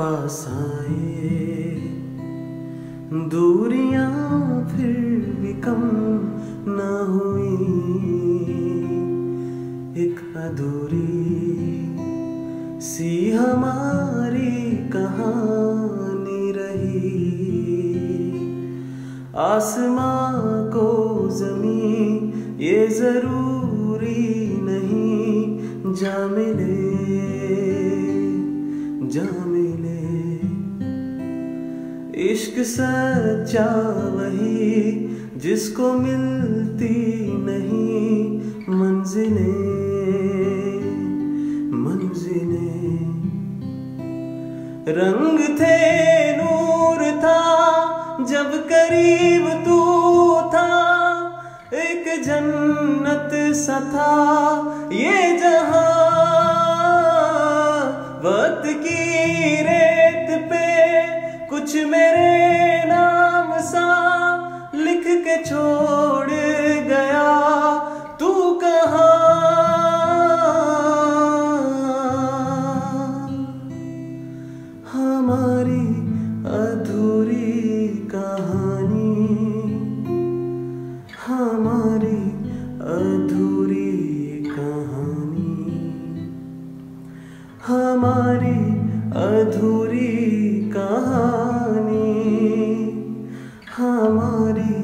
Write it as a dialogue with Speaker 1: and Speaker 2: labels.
Speaker 1: पास आए। दूरियाँ फिर भी कम न हुई। एक अधूरी सी हमारी कहानी रही। आसमां को ज़मीन ये ज़रूरी नहीं, जा मिले। इश्क सच्चा वही जिसको मिलती नहीं, मंजिले मंजिले। रंग थे, नूर था, जब करीब तू था, एक जन्नत सा था, ये जहाँ, वक्त की मेरे नाम सा लिख के छोड़ गया। तू कहा? हमारी अधूरी कहानी। हमारी अधूरी कहानी। हमारी अधूरी हमारी